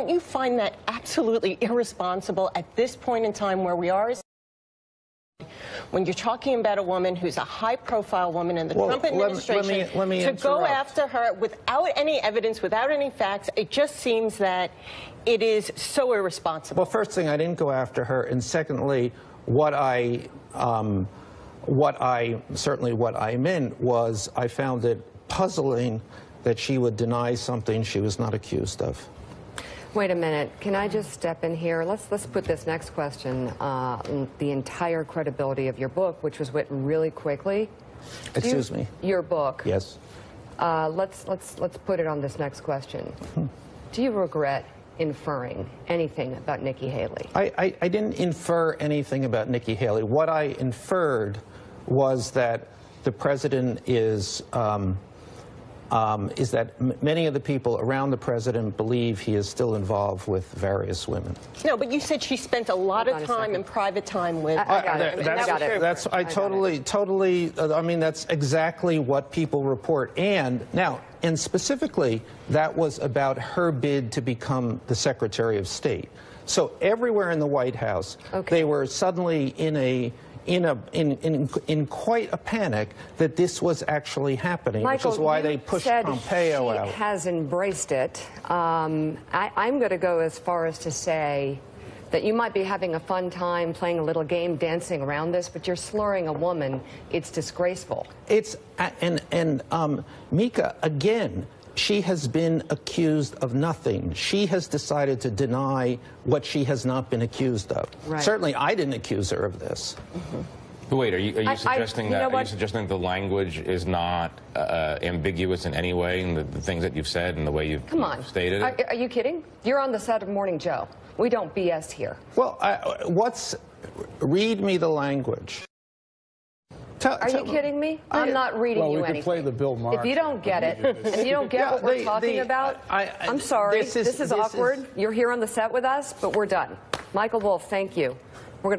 Don't you find that absolutely irresponsible at this point in time where we are? When you're talking about a woman who's a high-profile woman in the Well, Trump let me- let me- administration, let me to go after her without any evidence, without any facts, it just seems that it is so irresponsible. Well, first thing, I didn't go after her, and secondly, what I, um, what I certainly what I meant was I found it puzzling that she would deny something she was not accused of. Wait a minute. Can I just step in here? Let's let's put this next question. Uh, the entire credibility of your book, which was written really quickly. Excuse you- me. Your book. Yes. Uh, let's let's let's put it on this next question. Hmm. Do you regret inferring anything about Nikki Haley? I, I, I didn't infer anything about Nikki Haley. What I inferred was that the president is um, um, is that m- many of the people around the president believe he is still involved with various women. No, but you said she spent a lot Hold of time in private time with. I- I got it. That- I that's, got it. that's I, I totally, totally. uh, I mean, that's exactly what people report. And now, and specifically, that was about her bid to become the Secretary of State. So everywhere in the White House, Okay. they were suddenly in a. In, a, in, in, in quite a panic that this was actually happening, Michael, which is why they pushed Pompeo she out. has embraced it. Um, I, I'm going to go as far as to say that you might be having a fun time playing a little game, dancing around this, but you're slurring a woman. It's disgraceful. It's and and um, Mika again. She has been accused of nothing. She has decided to deny what she has not been accused of. Right. Certainly, I didn't accuse her of this. But wait, are you, are you I- I- suggesting you that? Are you what? suggesting the language is not uh, ambiguous in any way in the, the things that you've said and the way you've Come on. stated Are, are you kidding? You're on the set of Morning Joe. We don't BS here. Well, I, what's read me the language. Tell- Are you tell- kidding me? I- I'm not reading Well, you we could anything. play the Bill Maher If you don't get it, and you don't get Yeah, what we're the- talking the- about, I- I- I'm sorry. this is- this is this is- awkward. You're here on the set with us, but we're done. Michael Wolff, thank you. We're going to go.